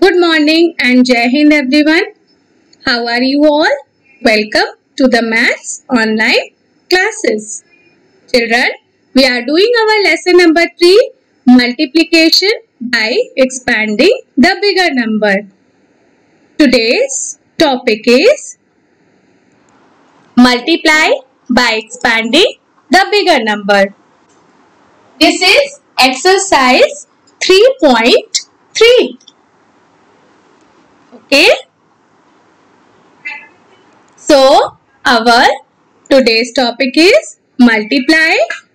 Good morning and Jai Hind everyone. How are you all? Welcome to the Maths online classes. Children, we are doing our lesson number 3 multiplication by expanding the bigger number. Today's topic is multiply by expanding the bigger number. This is exercise 3.3. Okay. So, our today's topic is multiply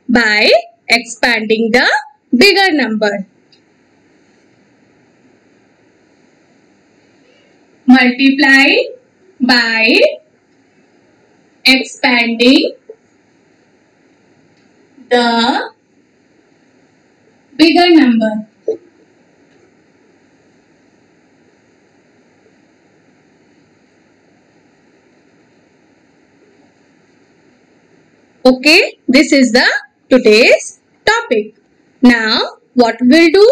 by expanding the bigger number. Multiply by expanding the bigger number. Okay, this is the today's topic. Now, what we'll do?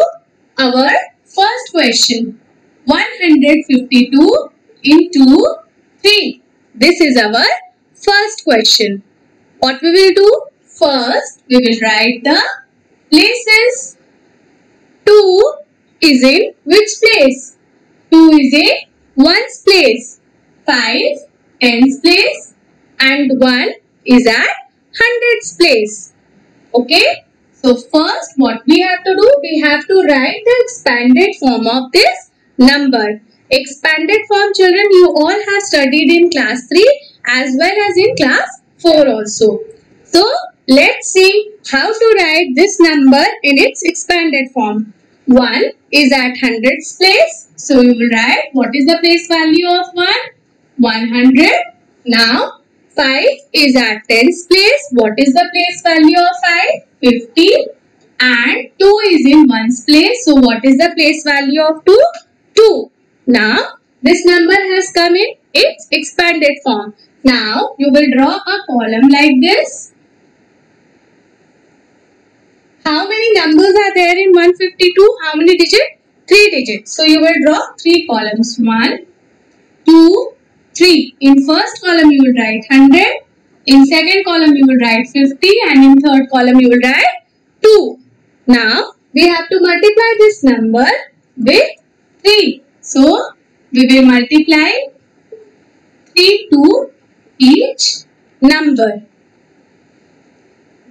Our first question. 152 into 3. This is our first question. What we will do? First, we will write the places. 2 is in which place? 2 is in ones place. 5 tens place and 1 is at hundreds place. Okay. So first what we have to do? We have to write the expanded form of this number. Expanded form children you all have studied in class 3 as well as in class 4 also. So let's see how to write this number in its expanded form. 1 is at hundreds place. So we will write what is the place value of 1? 100. Now 5 is at tens place. What is the place value of 5? 50. And 2 is in ones place. So what is the place value of 2? 2. Now this number has come in its expanded form. Now you will draw a column like this. How many numbers are there in 152? How many digits? 3 digits. So you will draw 3 columns. 1, 2, 3. In first column you will write 100. In second column you will write 50 and in third column you will write 2. Now we have to multiply this number with 3. So we will multiply 3 to each number.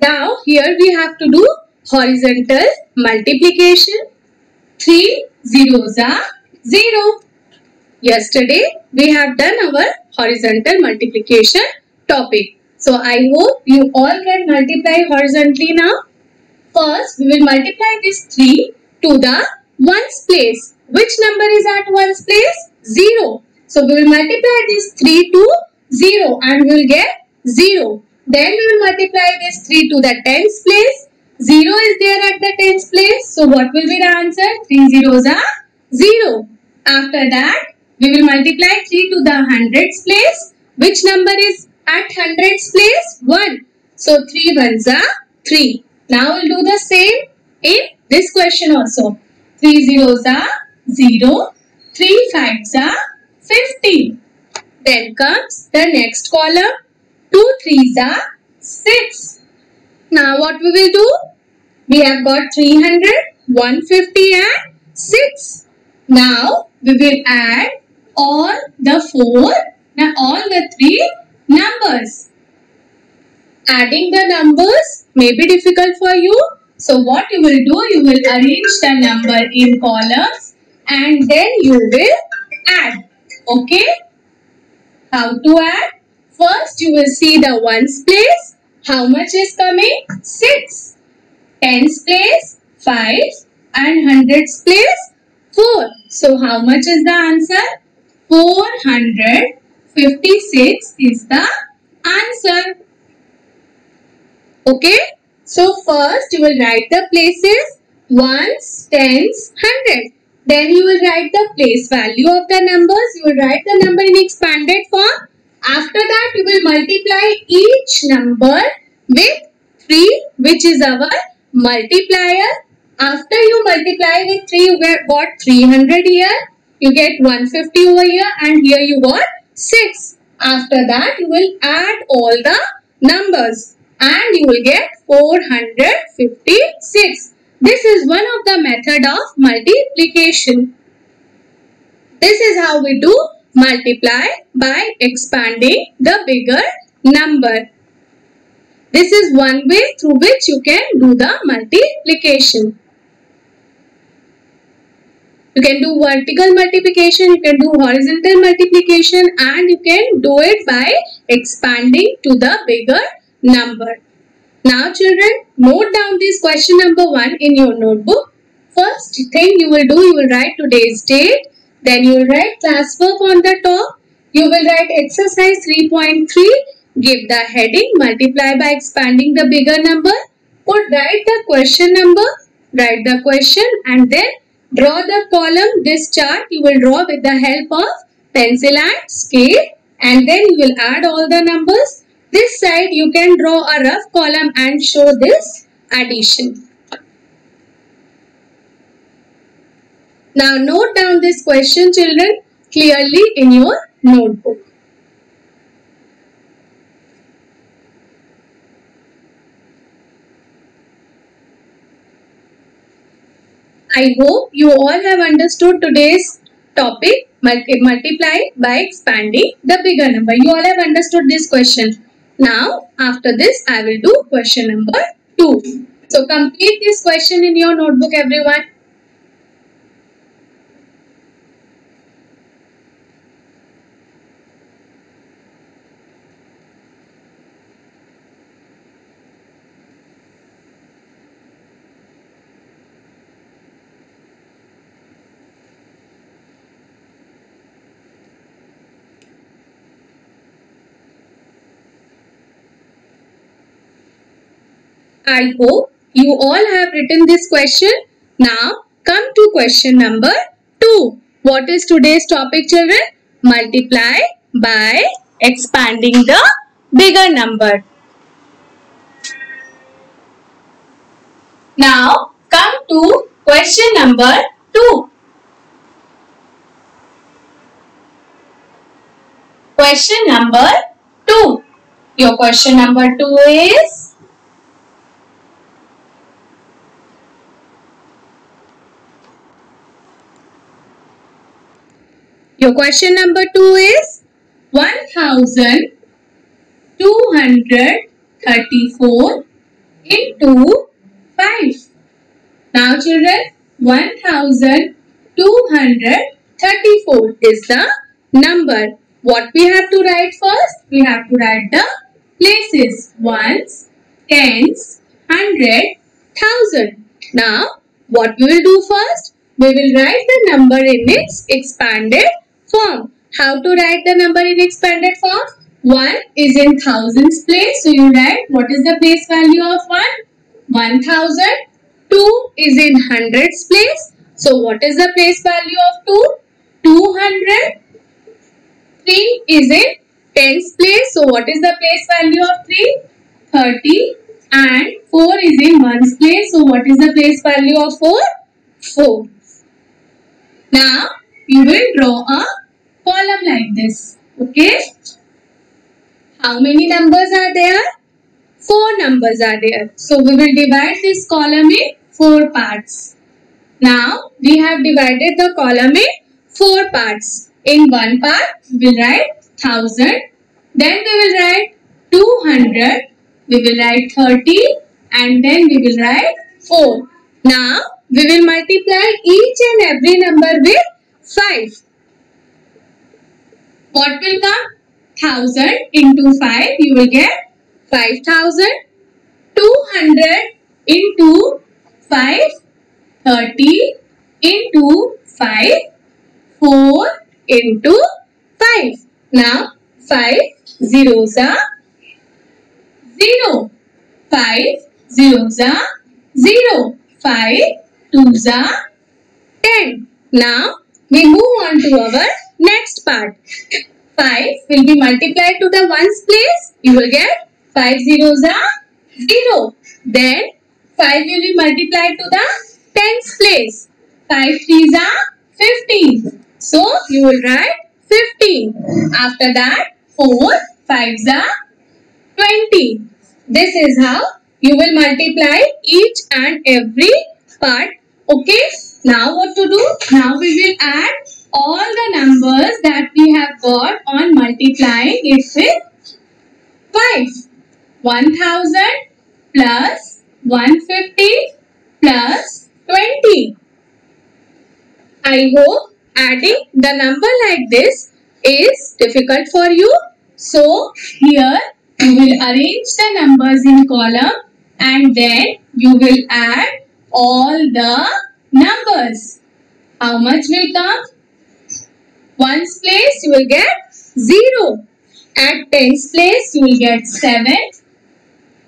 Now here we have to do horizontal multiplication. 3 zeros are 0. Yesterday we have done our horizontal multiplication topic. So I hope you all can multiply horizontally now. First we will multiply this 3 to the ones place. Which number is at ones place? 0. So we will multiply this 3 to 0 and we will get 0. Then we will multiply this 3 to the tens place. 0 is there at the tens place. So what will be the answer? 3 zeros are 0. After that, we will multiply 3 to the hundreds place. Which number is at hundreds place? 1. So 3 ones are 3. Now we'll do the same in this question also. 3 zeros are 0. 3 fives are 50. Then comes the next column. 2 threes are 6. Now what we will do? We have got 300, 150 and 6. Now we will add all the 4, now all the 3 numbers. Adding the numbers may be difficult for you. So what you will do? You will arrange the number in columns and then you will add. Okay? How to add? First you will see the ones place. How much is coming? 6. Tens place? 5. And hundreds place? 4. So how much is the answer? 456 is the answer. Okay. So first you will write the places ones, tens, hundreds. Then you will write the place value of the numbers. You will write the number in expanded form. After that you will multiply each number with 3 which is our multiplier. After you multiply with 3 you got 300 here you get 150 over here and here you got 6. After that you will add all the numbers and you will get 456. This is one of the method of multiplication. This is how we do multiply by expanding the bigger number. This is one way through which you can do the multiplication. You can do vertical multiplication, you can do horizontal multiplication and you can do it by expanding to the bigger number. Now children, note down this question number 1 in your notebook. First thing you will do, you will write today's date. Then you will write class work on the top. You will write exercise 3.3. Give the heading, multiply by expanding the bigger number. Put write the question number, write the question and then draw the column. This chart you will draw with the help of pencil and scale and then you will add all the numbers this side you can draw a rough column and show this addition. Now note down this question children clearly in your notebook. I hope you all have understood today's topic multiply by expanding the bigger number. You all have understood this question. Now, after this, I will do question number 2. So, complete this question in your notebook, everyone. I hope you all have written this question. Now come to question number 2. What is today's topic children? Multiply by expanding the bigger number. Now come to question number 2. Question number 2. Your question number 2 is Your question number 2 is 1234 into 5. Now children, 1234 is the number. What we have to write first? We have to write the places. Ones, tens, hundred, thousand. Now, what we will do first? We will write the number in its expanded form. How to write the number in expanded form? 1 is in thousands place. So you write what is the place value of 1? 1000. 2 is in hundreds place. So what is the place value of 2? 200. 3 is in tens place. So what is the place value of 3? 30. And 4 is in ones place. So what is the place value of 4? 4. Now you will draw a column like this. Okay. How many numbers are there? Four numbers are there. So we will divide this column in four parts. Now we have divided the column in four parts. In one part we will write thousand. Then we will write 200. We will write 30 and then we will write 4. Now we will multiply each and every number with 5. What will come? 1000 into 5 you will get 5000. 200 into 5 30 into 5 4 into 5. Now 5 zeros are 0. 5 zeros are 0. 5 twos are 10. Now we move on to our next part. 5 will be multiplied to the ones place. You will get 5 zeros are 0. Then 5 will be multiplied to the tens place. 5 threes are 15. So you will write 15. After that 4 5s are 20. This is how you will multiply each and every part. Okay. Now what to do? Now we will add all the numbers that we have got on multiplying it with 5. 1000 plus 150 plus 20. I hope adding the number like this is difficult for you. So here you will arrange the numbers in column and then you will add all the numbers. How much will come? Ones place you will get 0. At tens place you will get 7.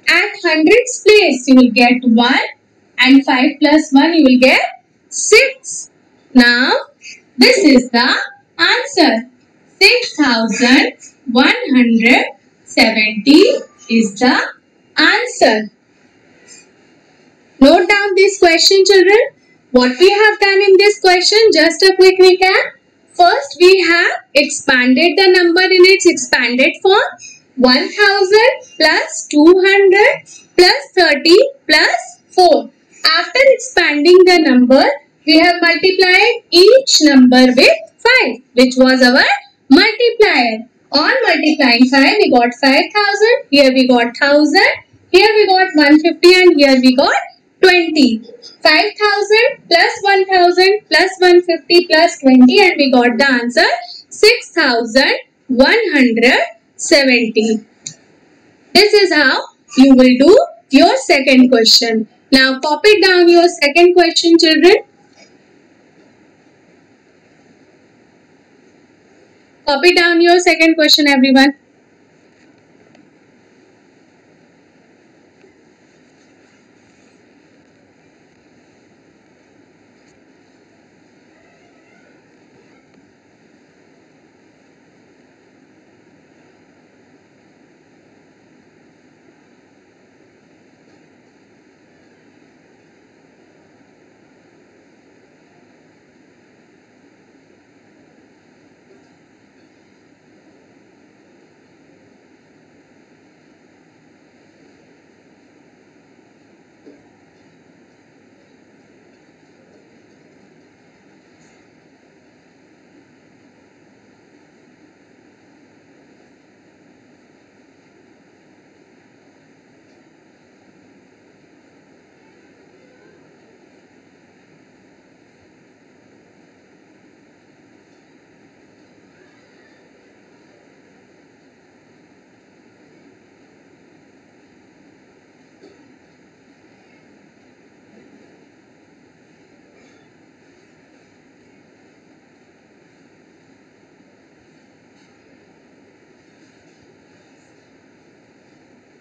At hundreds place you will get 1 and 5 plus 1 you will get 6. Now this is the answer. 6170 is the answer. Note down this question children. What we have done in this question, just a quick recap. First, we have expanded the number in its expanded form. 1000 plus 200 plus 30 plus 4. After expanding the number, we have multiplied each number with 5 which was our multiplier. On multiplying 5 we got 5000, here we got 1000, here we got 150 and here we got 20. 5000 plus 1000 plus 150 plus 20 and we got the answer 6170. This is how you will do your second question. Now copy down your second question children. Copy down your second question everyone.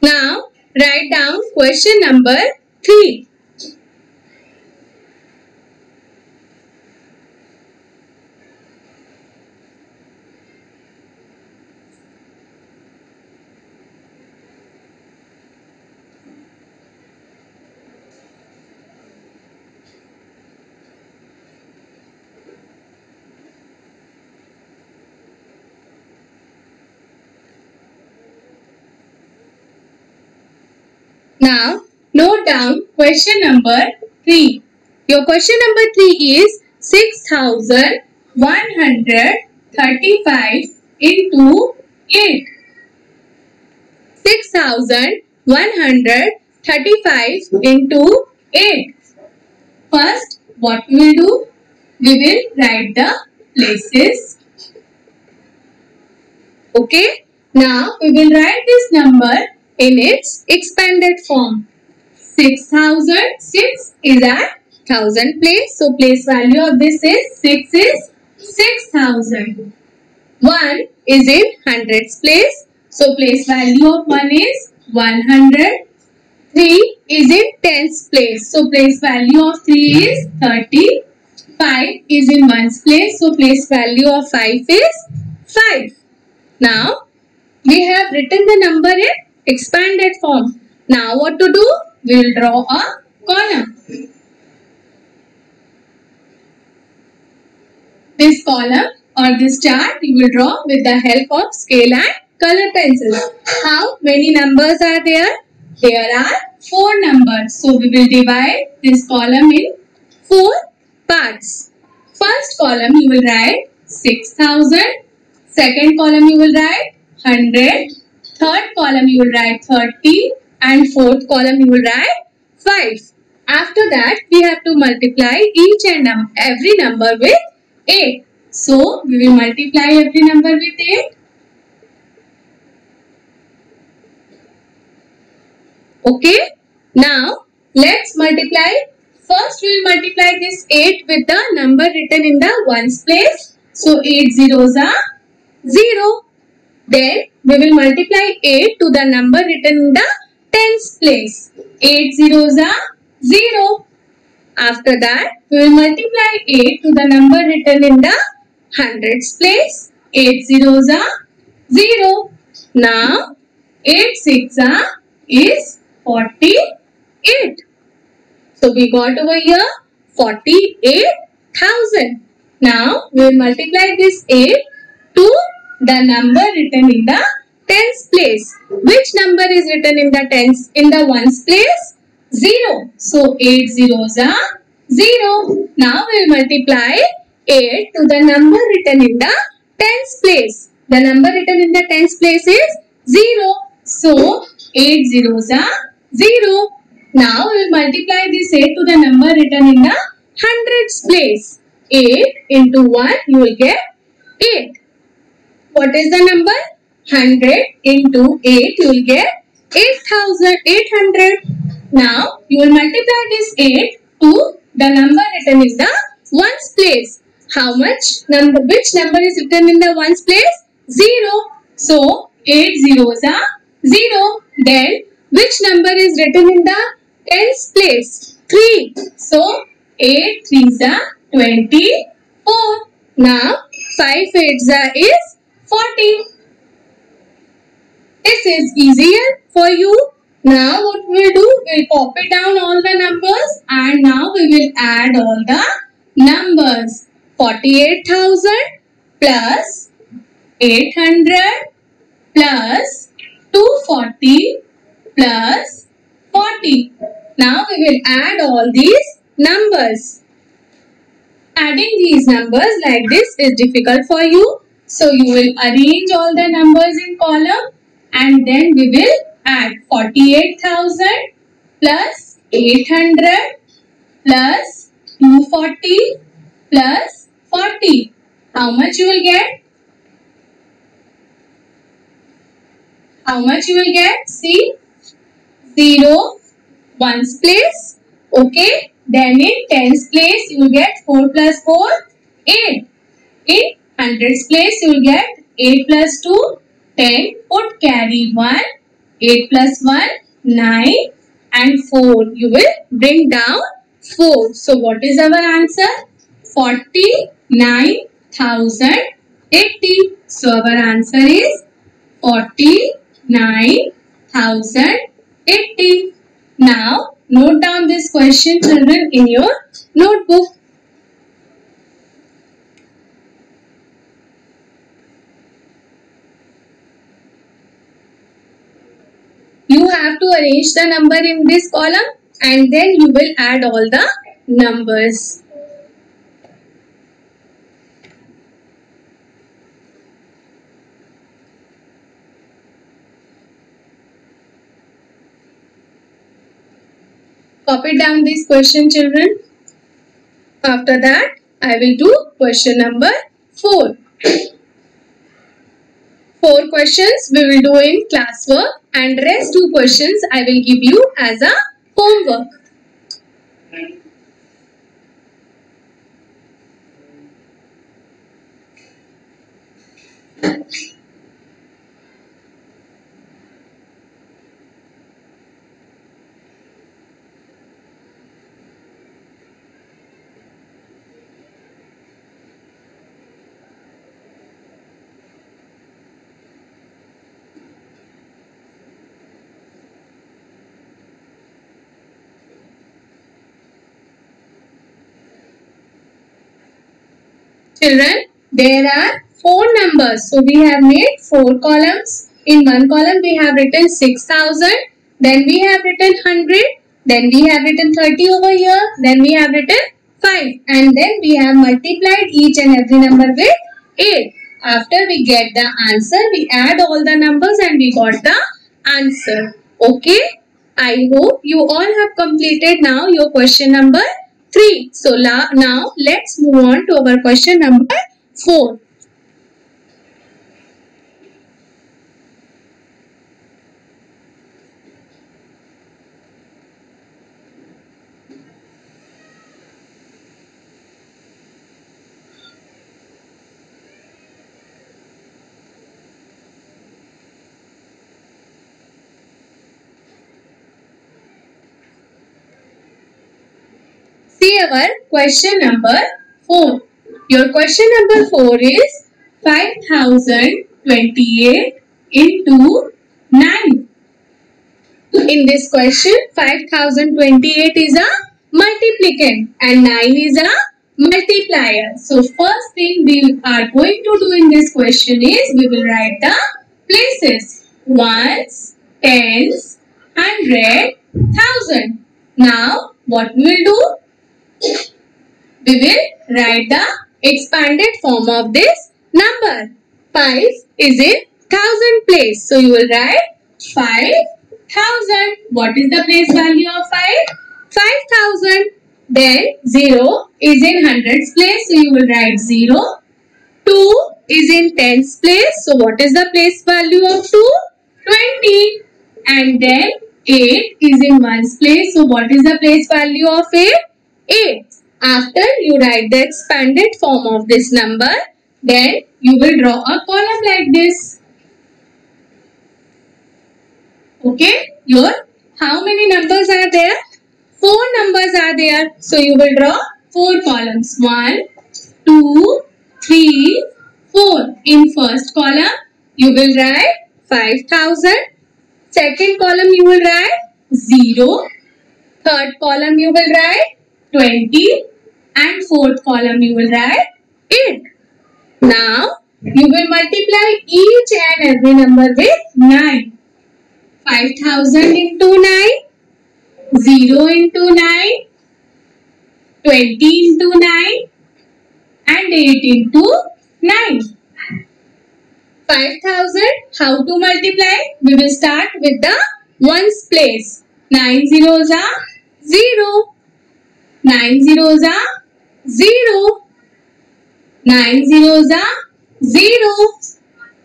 Now write down question number 3. Now, note down question number 3. Your question number 3 is 6135 into 8. 6135 into 8. First, what we will do? We will write the places. Okay. Now, we will write this number in its expanded form. 6006 is at 1000 place. So place value of this is 6 is 6000. 1 is in hundreds place. So place value of 1 is 100. 3 is in tens place. So place value of 3 is 30. 5 is in ones place. So place value of 5 is 5. Now we have written the number in expanded form. Now what to do? We will draw a column. this column or this chart you will draw with the help of scale and color pencils. How many numbers are there? There are four numbers. So we will divide this column in four parts. First column you will write 6000. Second column you will write 100. Third column you will write 30. And fourth column you will write 5. After that we have to multiply each and num every number with 8. So we will multiply every number with 8. Okay. Now let's multiply. First we will multiply this 8 with the number written in the ones place. So 8 zeros are 0. Then we will multiply 8 to the number written in the tens place. 8 zeros are 0. After that we will multiply 8 to the number written in the hundreds place. 8 zeros are 0. Now 8 six are is 48. So we got over here 48,000. Now we will multiply this 8 to the number written in the tens place. Which number is written in the tens in the ones place? 0. So 8 zeros are 0. Now we will multiply 8 to the number written in the tens place. The number written in the tens place is 0. So 8 zeros are 0. Now we will multiply this 8 to the number written in the hundreds place. 8 into 1 you will get 8. What is the number? 100 into 8 you will get 8800. Now you will multiply this 8 to the number written in the ones place. How much number which number is written in the ones place? 0. So 8 zeros are 0. Then which number is written in the tens place? 3. So 8 threes are 24. Now 5 eights are is 40. This is easier for you. Now what we will do? We will copy down all the numbers and now we will add all the numbers. 48,000 plus 800 plus 240 plus 40. Now we will add all these numbers. Adding these numbers like this is difficult for you. So you will arrange all the numbers in column and then we will add 48,000 plus 800 plus 240 plus 40. How much you will get? How much you will get? See, 0, ones place. Okay. Then in tens place, you will get 4 plus 4, 8. In hundreds place, you will get 8 plus 2, 10. Put carry 1, 8 plus 1, 9 and 4. You will bring down 4. So what is our answer? 49,080. So our answer is 49,080. Now note down this question children in your notebook. You have to arrange the number in this column and then you will add all the numbers. Copy down this question children. After that, I will do question number 4. Four questions we will do in classwork and rest two questions I will give you as a homework. Children, there are four numbers. So we have made four columns. In one column we have written 6000. Then we have written 100. Then we have written 30 over here. Then we have written 5. And then we have multiplied each and every number with 8. After we get the answer, we add all the numbers and we got the answer. Okay. I hope you all have completed now your question number 3. So now let's move on to our question number 4. Our question number 4. Your question number 4 is 5028 into 9. In this question, 5028 is a multiplicand and 9 is a multiplier. So, first thing we are going to do in this question is we will write the places. Ones, tens, hundred, thousand. Now, what we will do? We will write the expanded form of this number. 5 is in thousand place. So you will write 5000. What is the place value of 5? 5000. Then 0 is in hundreds place. So you will write 0. 2 is in tens place. So what is the place value of 2? 20. And then 8 is in ones place. So what is the place value of 8? 8. After you write the expanded form of this number, then you will draw a column like this. Okay, your how many numbers are there? Four numbers are there. So you will draw four columns. One, two, three, four. In first column, you will write 5000. Second column, you will write 0. Third column, you will write 20 and fourth column you will write 8. Now you will multiply each and every number with 9. 5000 into 9, 0 into 9, 20 into 9 and 8 into 9. 5000 how to multiply? We will start with the ones place. 9 zeros are 0. 9 zeros are 0. 9 zeros are 0.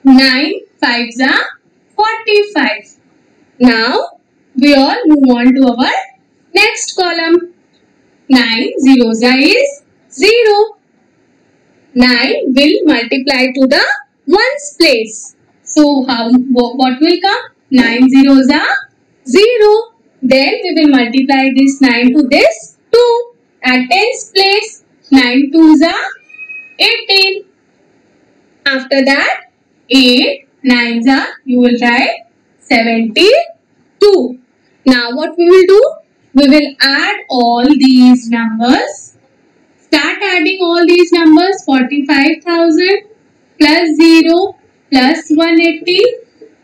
9 fives are 45. Now, we all move on to our next column. 9 zeros are is 0. 9 will multiply to the ones place. So, how what will come? 9 zeros are 0. Then we will multiply this 9 to this 2. At tens place, 9 twos are 18. After that, 8 nines are, you will write 72. Now what we will do? We will add all these numbers. Start adding all these numbers 45,000 plus 0 plus 180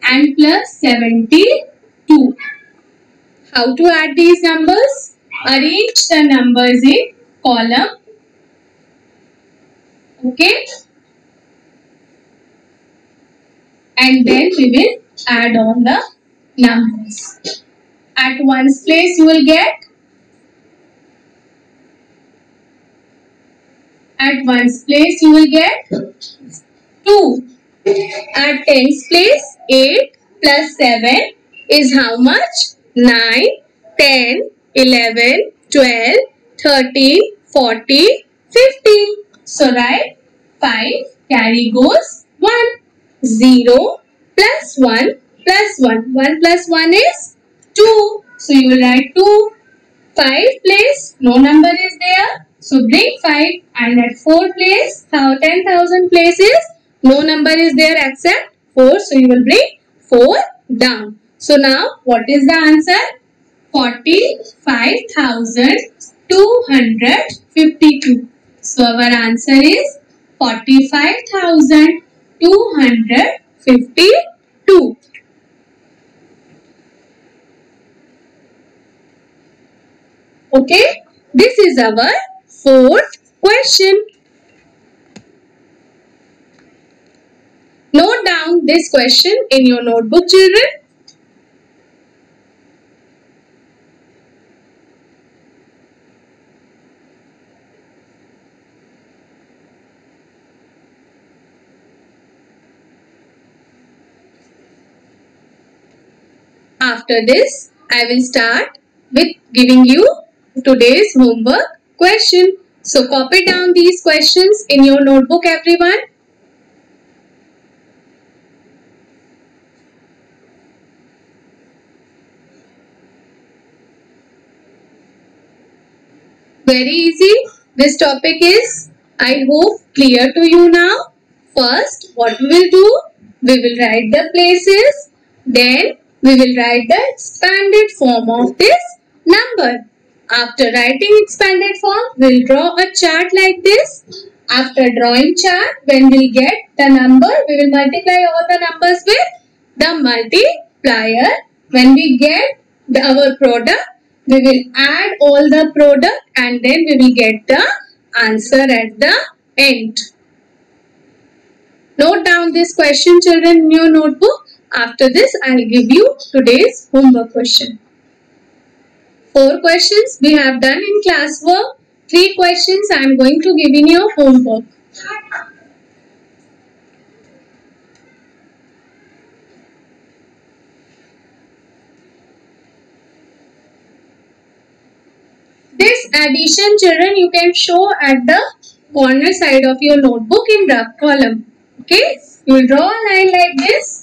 and plus 72. How to add these numbers? Arrange the numbers in column. Okay. And then we will add on the numbers. At ones place you will get at ones place you will get 2. At tens place 8 plus 7 is how much? 9, 10, 11, 12, 13, 14, 15. So write 5 carry goes 1. 0 plus 1 plus 1. 1 plus 1 is 2. So you will write 2. 5 place no number is there. So bring 5 and at 4 place 10,000 places no number is there except 4. So you will bring 4 down. So now what is the answer? 45,252. So our answer is 45,252. Okay, this is our fourth question. Note down this question in your notebook children. After this, I will start with giving you today's homework question. So copy down these questions in your notebook everyone. Very easy. This topic is, I hope, clear to you now. First, what we will do? We will write the places. Then, we will write the expanded form of this number. After writing expanded form, we'll draw a chart like this. After drawing chart, when we'll get the number, we will multiply all the numbers with the multiplier. When we get the, our product, we will add all the product and then we will get the answer at the end. Note down this question children in your notebook. After this, I will give you today's homework question. Four questions we have done in classwork. Three questions I am going to give in your homework. This addition children you can show at the corner side of your notebook in rough column. Okay, you will draw a line like this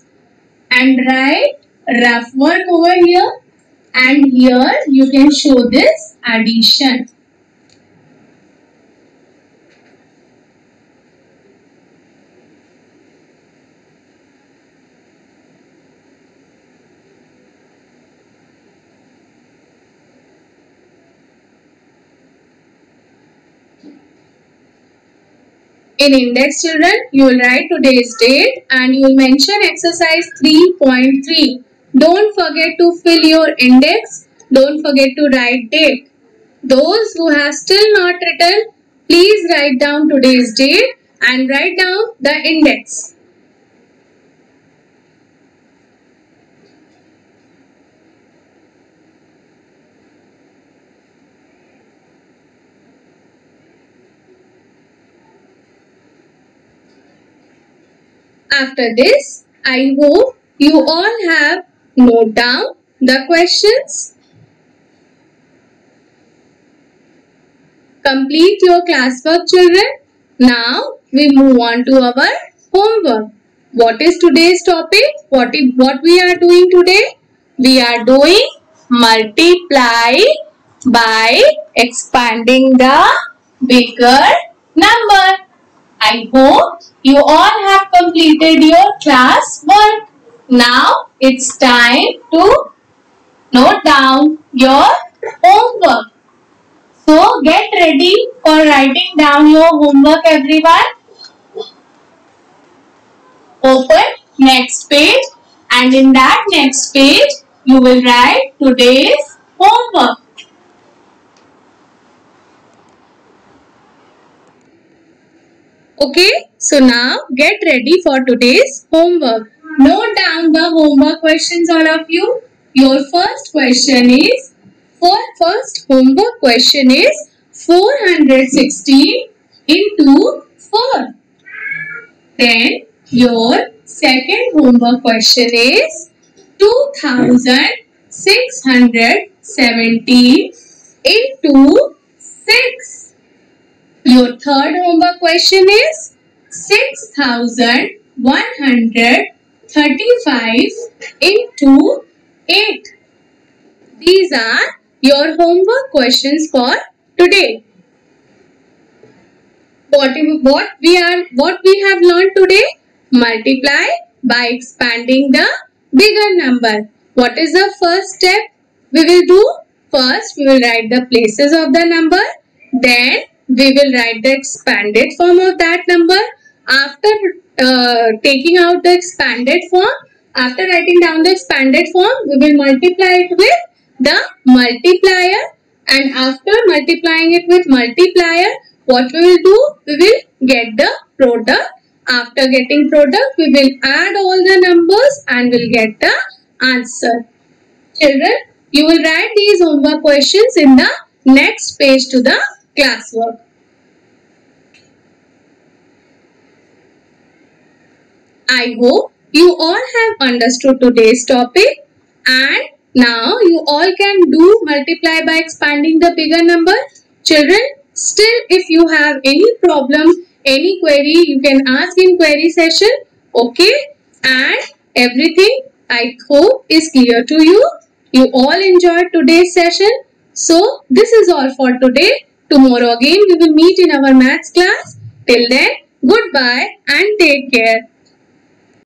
and write rough work over here and here you can show this addition. In index children, you will write today's date and you will mention exercise 3.3. Don't forget to fill your index. Don't forget to write date. Those who have still not written, please write down today's date and write down the index. After this, I hope you all have note down the questions. Complete your classwork children. Now we move on to our homework. What is today's topic? What, is, what we are doing today? We are doing multiply by expanding the bigger number. I hope you all have completed your class work. Now it's time to note down your homework. So get ready for writing down your homework everyone. Open next page and in that next page you will write today's homework. Okay, so now get ready for today's homework. Note down the homework questions all of you. Your first question is, for first homework question is 416 into 4. Then your second homework question is 2617 into 6. Your third homework question is 6135 into 8. These are your homework questions for today. What, what we are what we have learned today? Multiply by expanding the bigger number. What is the first step we will do? First, we will write the places of the number. Then, we will write the expanded form of that number. After uh, taking out the expanded form, after writing down the expanded form, we will multiply it with the multiplier and after multiplying it with multiplier, what we will do? We will get the product. After getting product, we will add all the numbers and we'll get the answer. Children, you will write these homework questions in the next page to the classwork. I hope you all have understood today's topic and now you all can do multiply by expanding the bigger number. Children, still if you have any problem, any query, you can ask in query session. Okay. And everything I hope is clear to you. You all enjoyed today's session. So this is all for today. Tomorrow again we will meet in our maths class. Till then, goodbye and take care.